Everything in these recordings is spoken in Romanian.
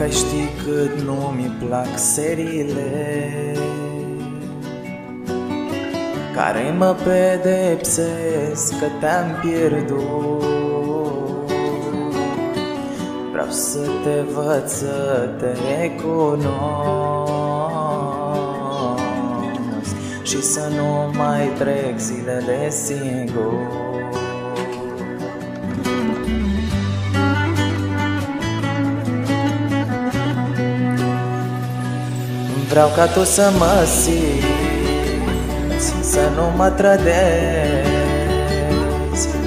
ai ști cât nu mi plac seriile Care mă pedepsesc că te-am pierdut Vreau să te văd, să te recunosc Și să nu mai trec zilele singur Vreau ca tu să mă simți Să nu mă trădezi.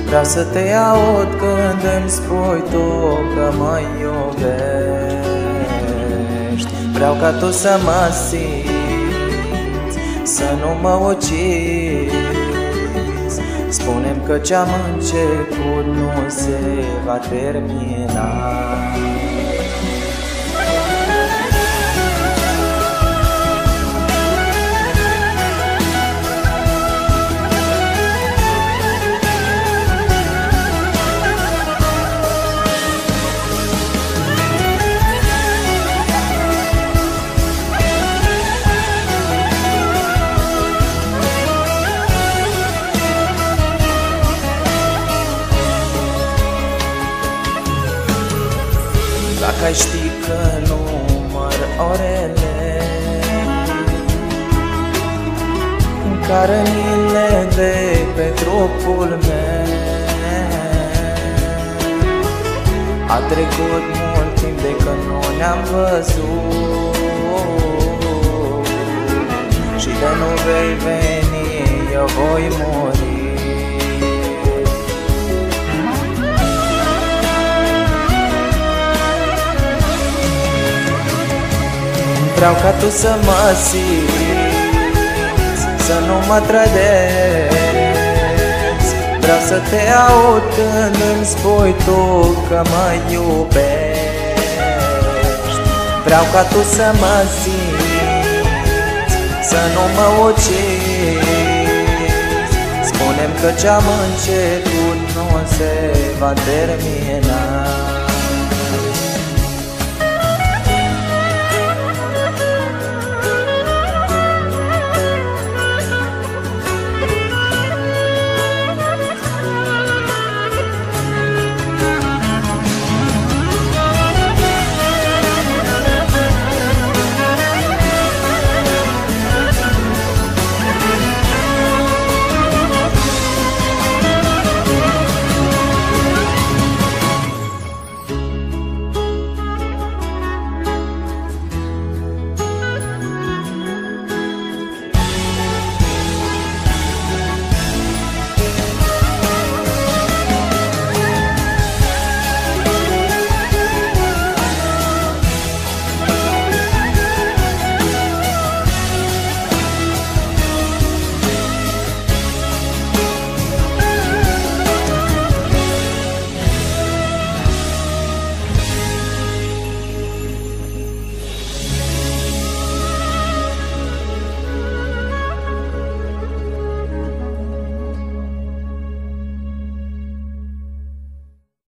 Vreau să te aud când îmi spui tu că mă iubești. Vreau ca tu să mă simți Să nu mă ucizi. Spunem că ce-am început nu se va termina Dacă ai ști că număr orele Care mi le de pe trupul meu A trecut mult timp de când nu ne-am văzut. Și de nu vei veni, eu voi muri Vreau ca tu să mă simți Să nu mă trădezi. Vreau să te aud când îmi spui tu că mă iubești. Vreau ca tu să mă simți Să nu mă ucizi Spunem că ce-am început nu se va termina